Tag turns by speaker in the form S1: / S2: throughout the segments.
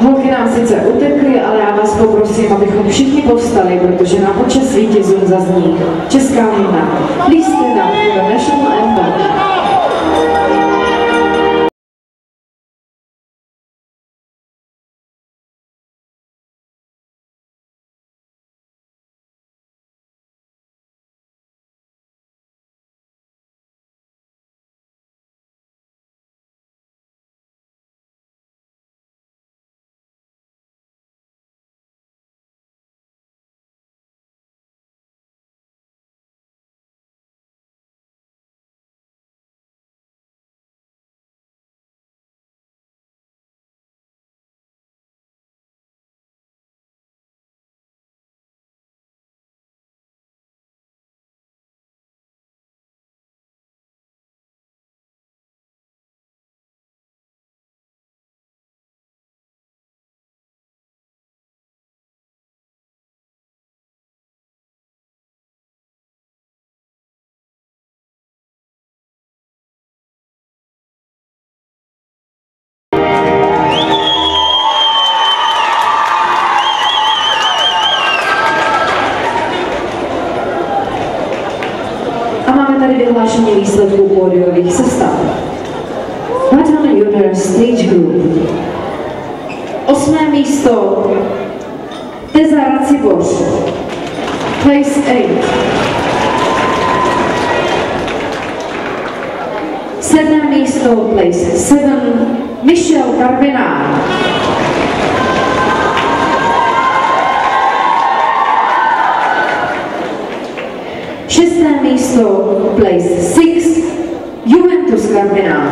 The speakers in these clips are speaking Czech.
S1: Holky nám sice utekly, ale já vás poprosím, abychom všichni povstali, protože na počas vítězů zazní Česká hymna. Lísty na National Anthem. vyhlášení výsledků pódiových sestav. Madonna Junior Stage Group. Osmé místo Teza Raciboř. Place 8. Sedmé místo Place 7 Michel Carvina. Šesté místo Place 6 Juventus Carvinán.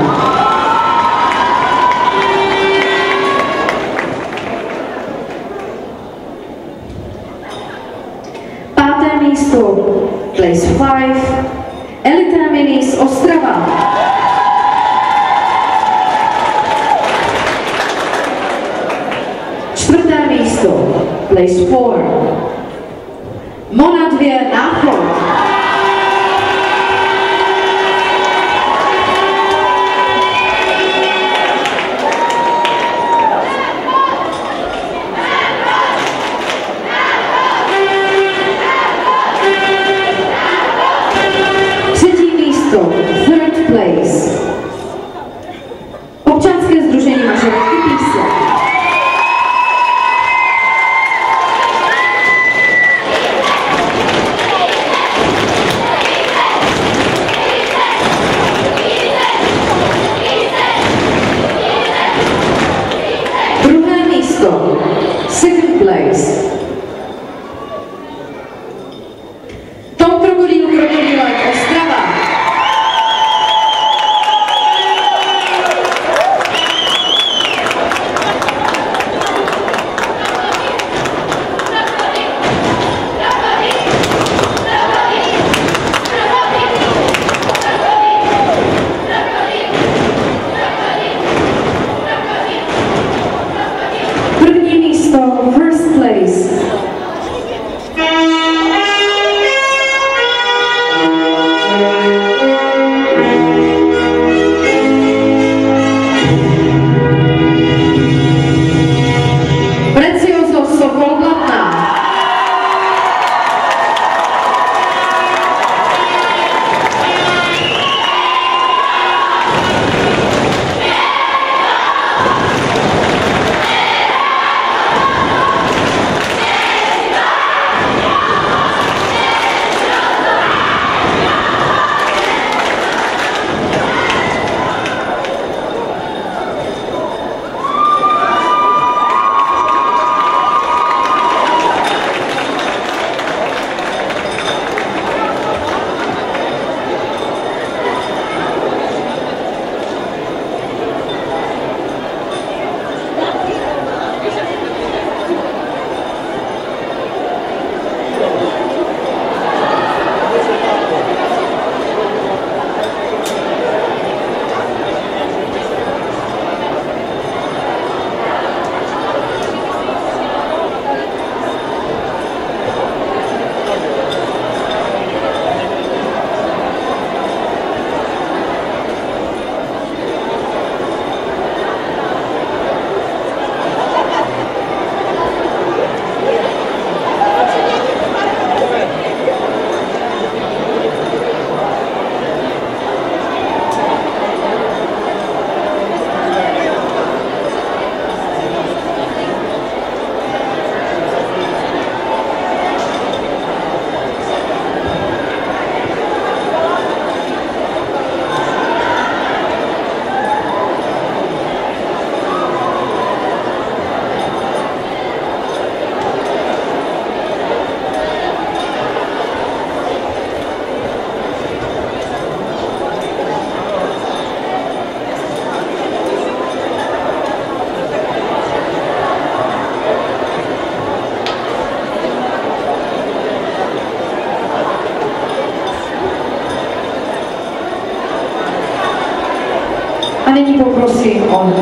S1: O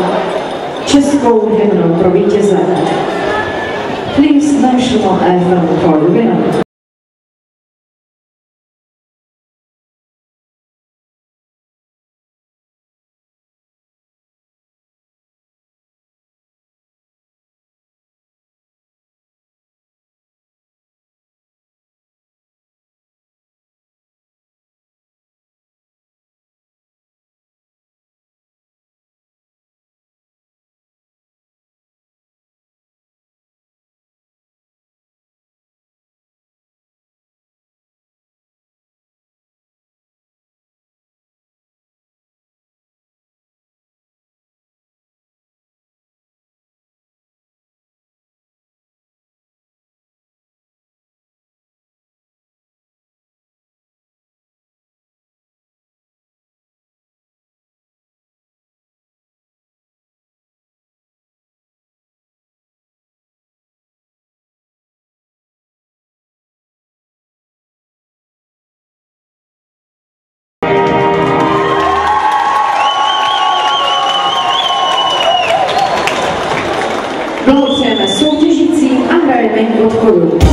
S1: českou hymnu pro vítěze. Please national anthem for the. Guru.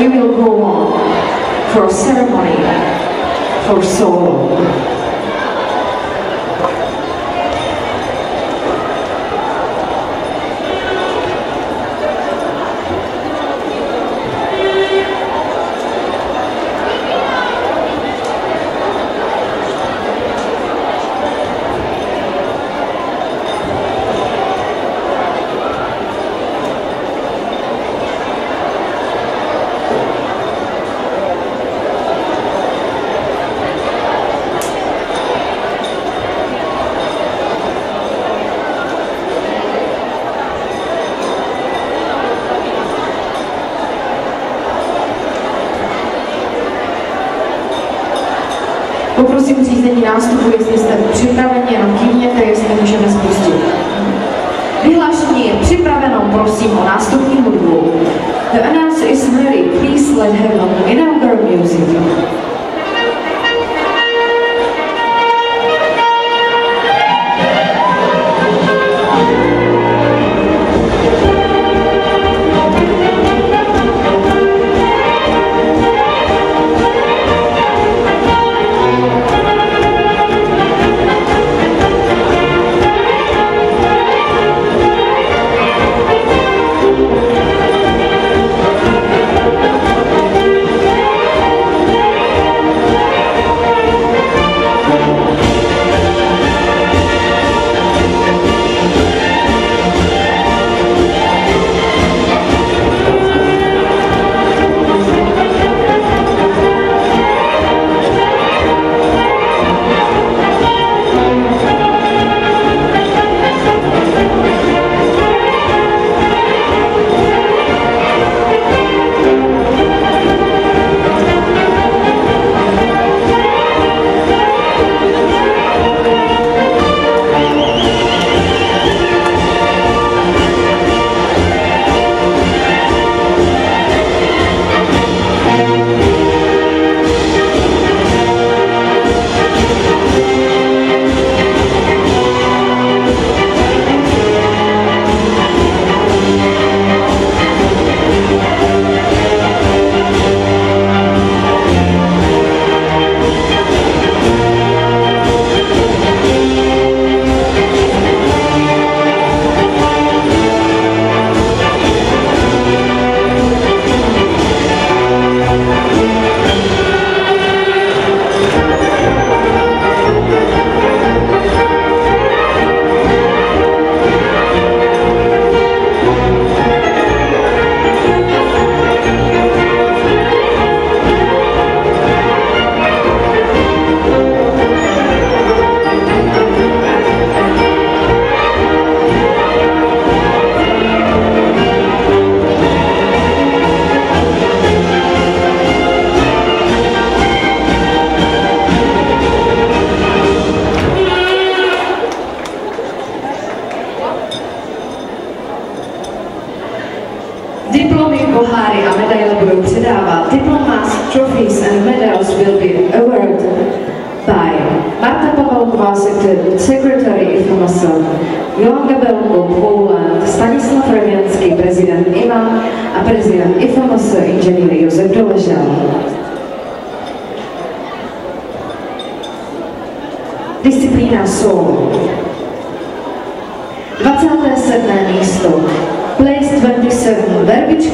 S1: We will go on for a ceremony for solo. Poprosím nástupu, jestli jste připraveni, jenom kývněte, jestli můžeme spustit. Vyhlášení je připraveno, prosím o nástupní hudbu. The announcer is ready, please let him know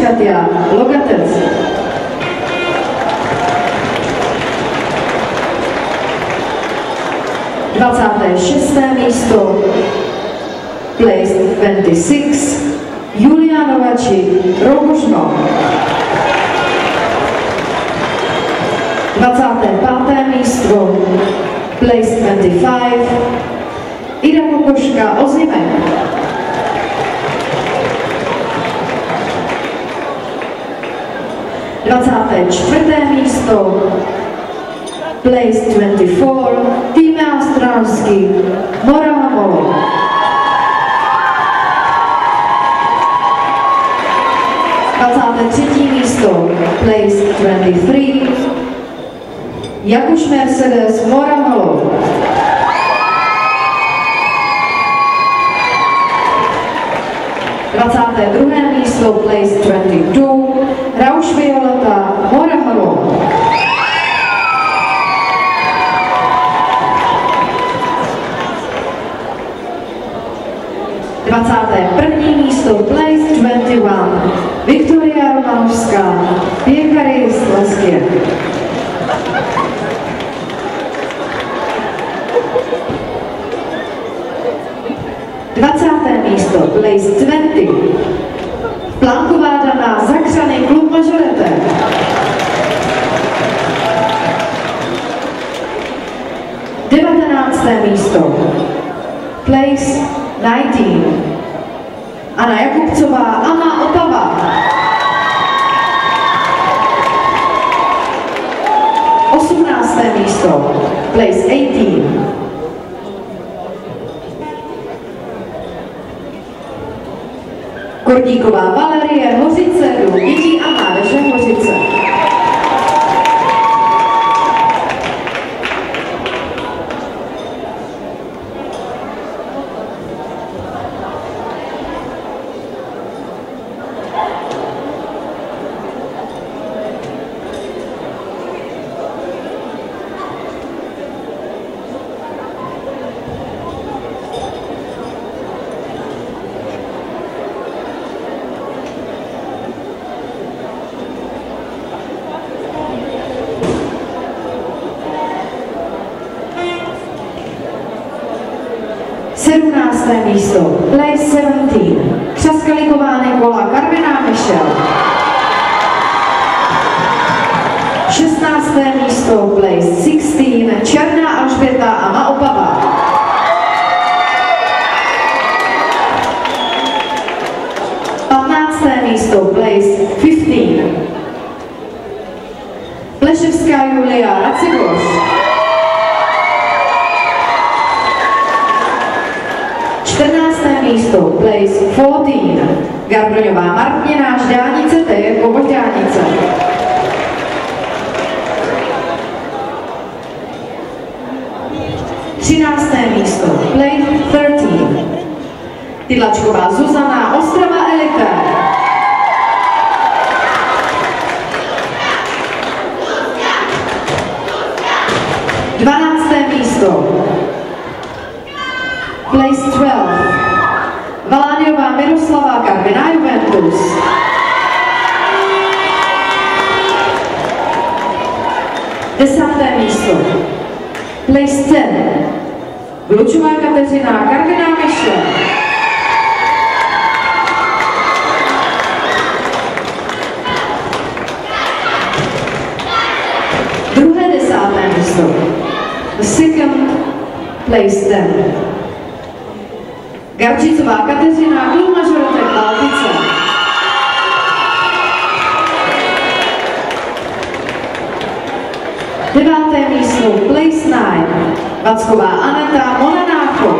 S1: Katia, Logatec. Dvacáté šesté místo, place 26, Julia Novačík, Robušno. 25. místo, place 25, Ida Kokoška, Ozimek. 24. místo, place 24, tým Australský, Morava Molo. třetí místo, place 23, Jakuš Mercedes, Moravalo. Druhé místo, place 22, Rauš Violeta Morahalo. Dvacáté první místo Place 21 Viktoria Romanovská Pěkary z Leskie. Dvacáté místo Place 20 15. místo. Place 19. Anna Jakubcová, Anna Otava. 18. místo. Place 18. Kordíková Valerie, Hořice, Jiří Place 17. Křaskaliková Nikola, Karviná Michel. 16. místo. Place 16. Černá Alžběta a Maopava. místo, place 15. Pleševská Julia Racigoš. 14. místo, place 14. Garbroňová Martněná, Ždánice, to je Kovoždánice. Třinácté místo, place 13. Tydlačková Zuzana, Valániová Miroslava Karviná Juventus. Desáté místo. Place 10. Vlučová Kateřina Karviná Miše. Druhé desáté místo. Second place then. Garčicová Kateřina, Klub Mažorotek Baltice. Deváté místo Place 9, Vacková Aneta, Monanáko.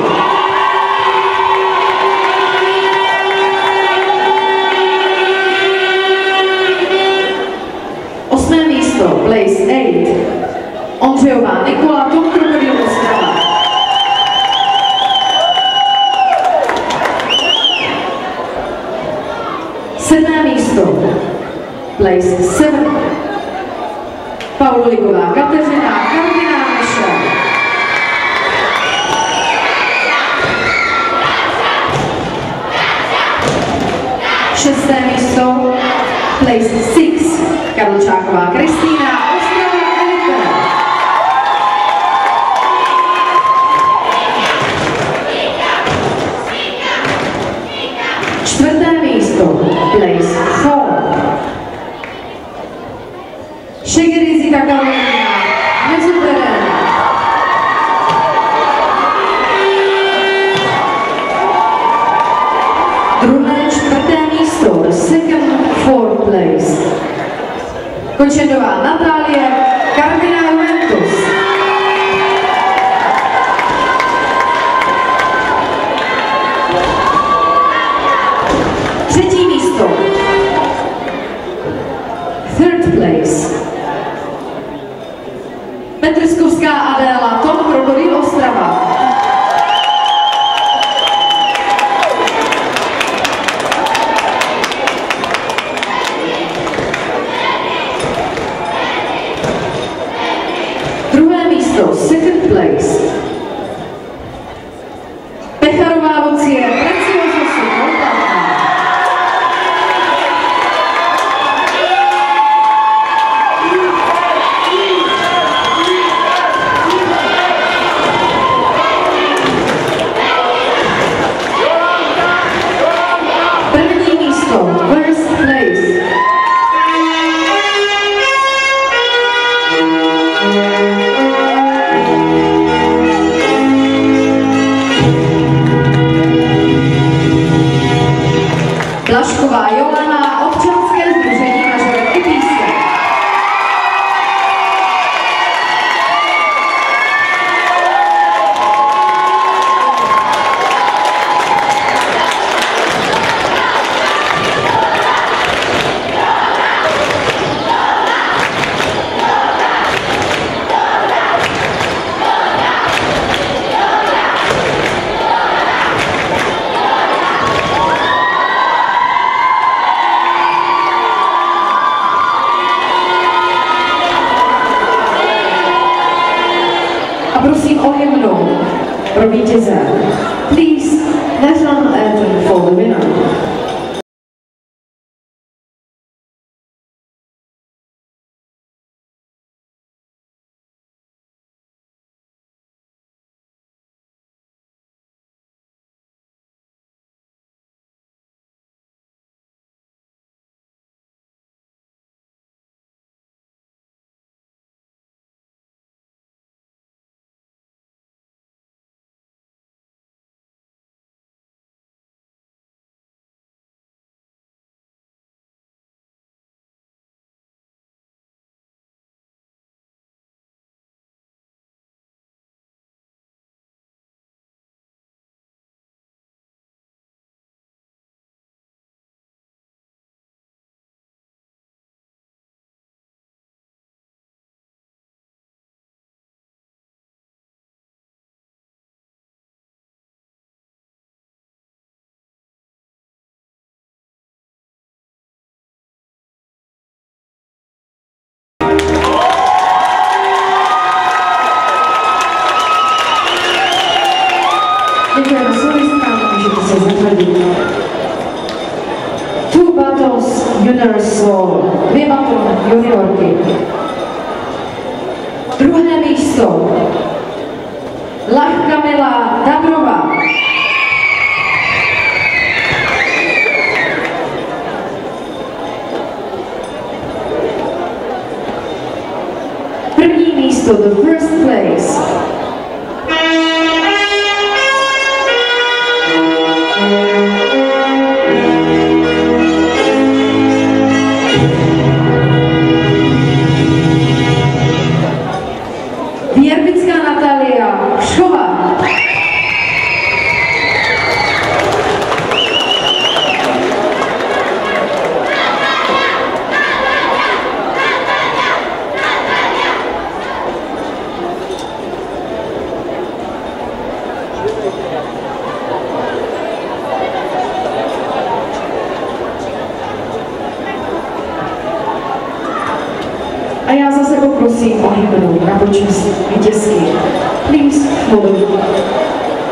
S1: con Giovanna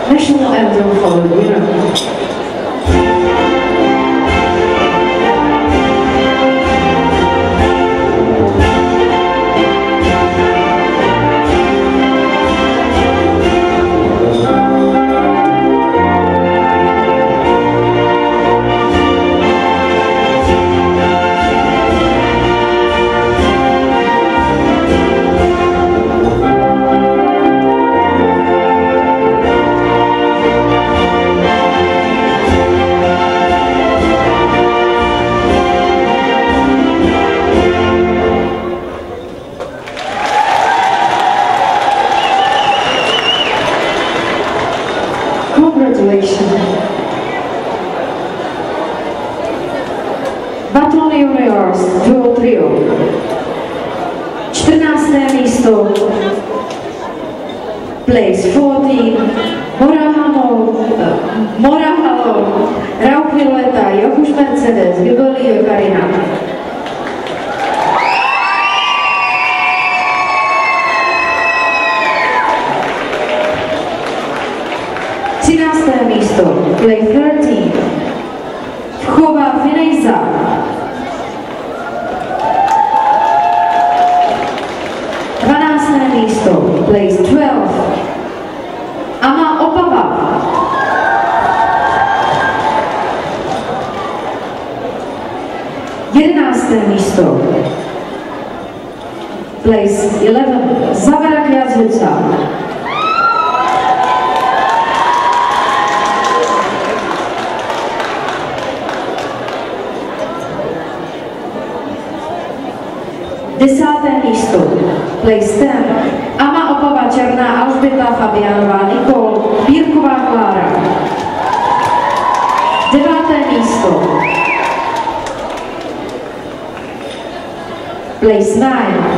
S1: National Anthem for Miracle. místo. Place 11. Zavara Kjazvica. Desáté místo. Place 10. Ama Opava Černá, Alžběta Fabianová, Nikol, Pírková Klára. Deváté místo. place nine.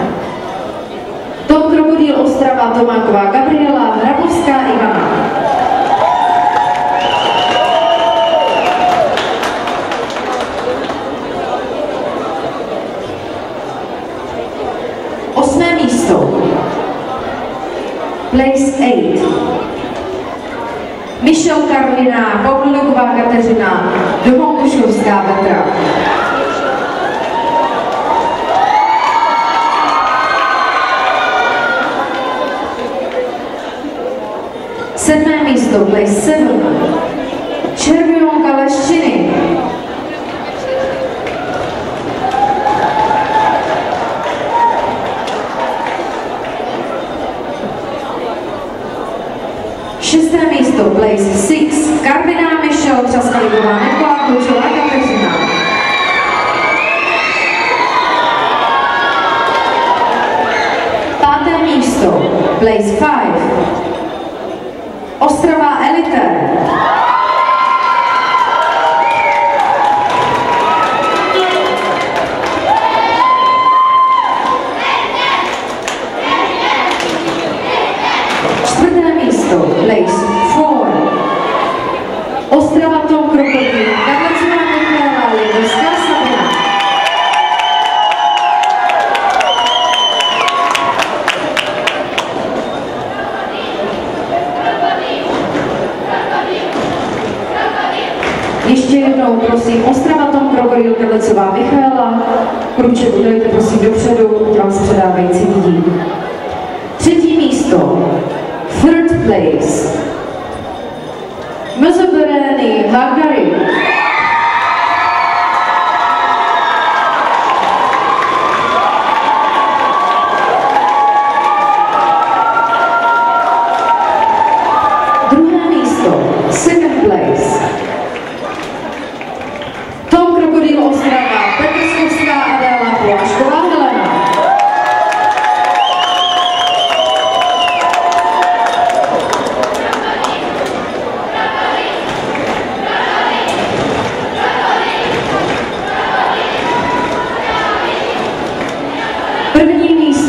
S1: Laís é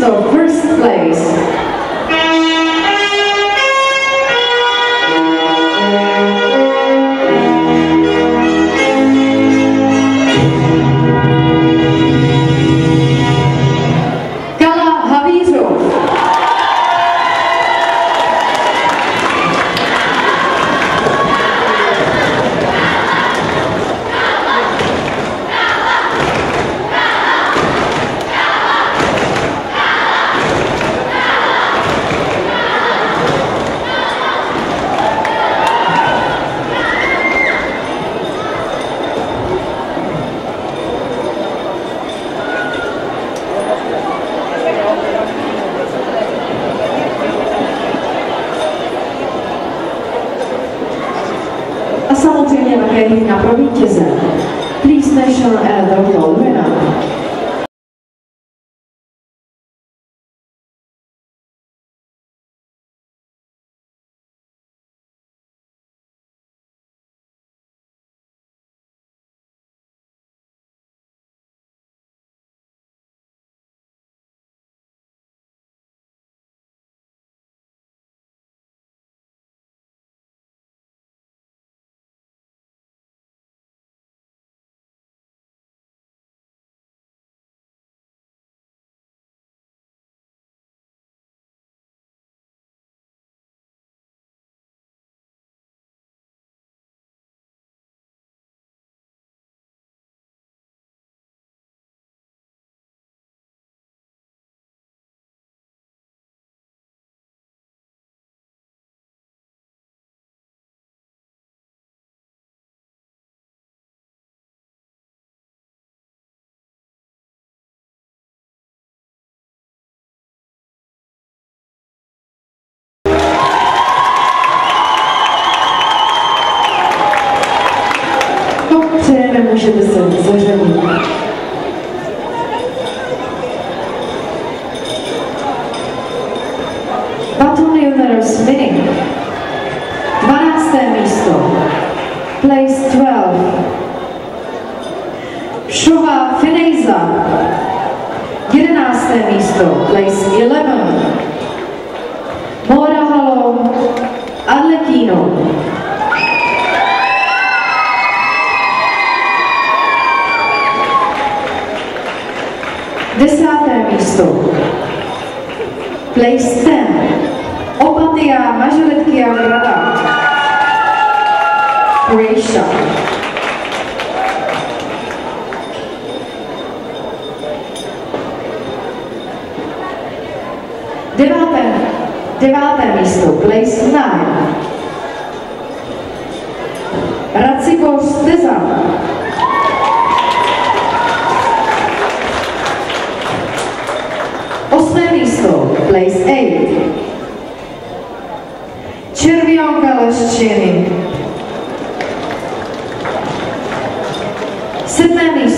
S1: So first place. citizens Deváté místo, place 9. Racibor Steza. Osmé místo, place 8. Červionka Leščiny. Sedmé místo.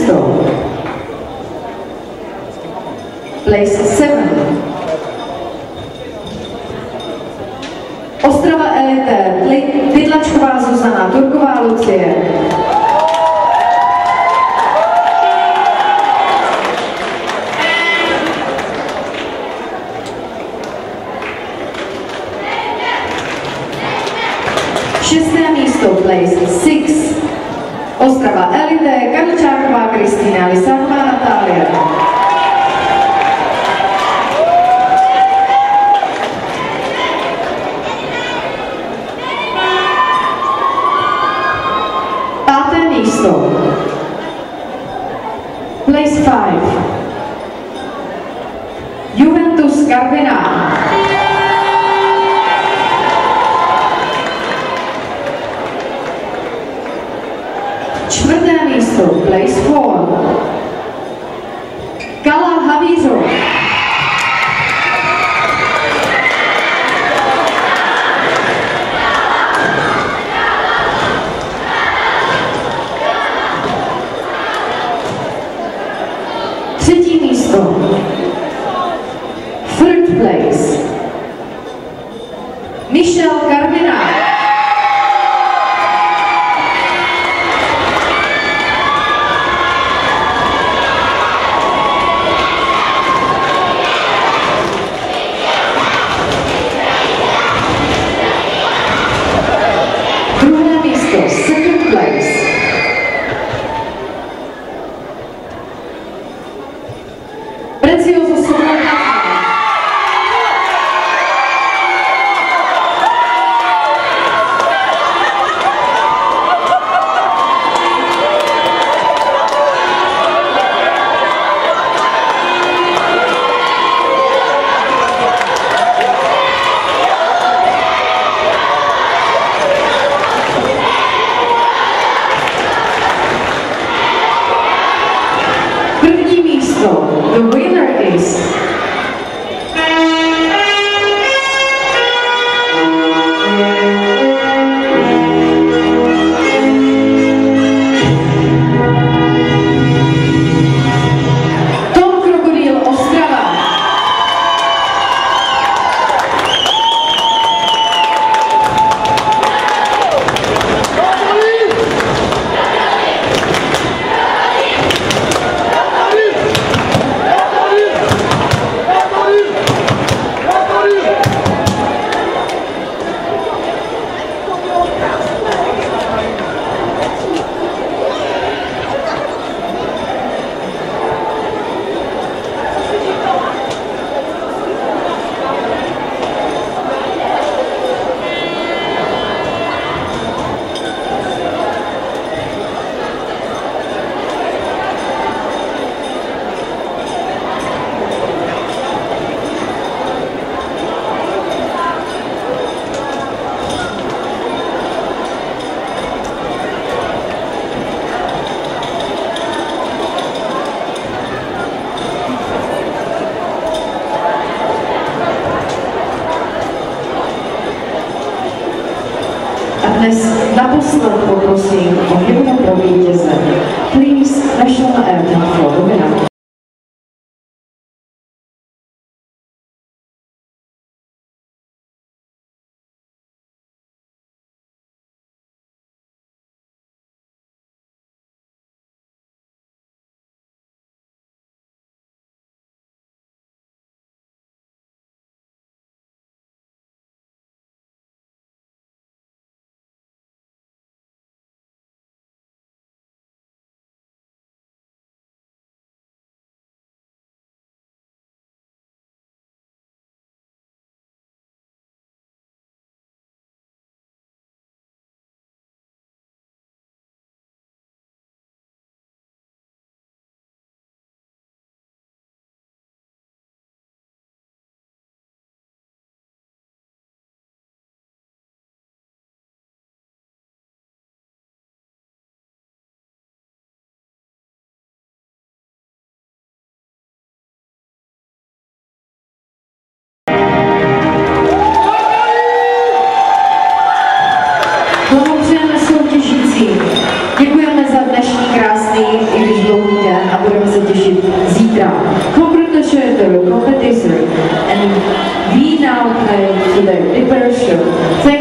S1: and to their depression.